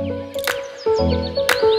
Música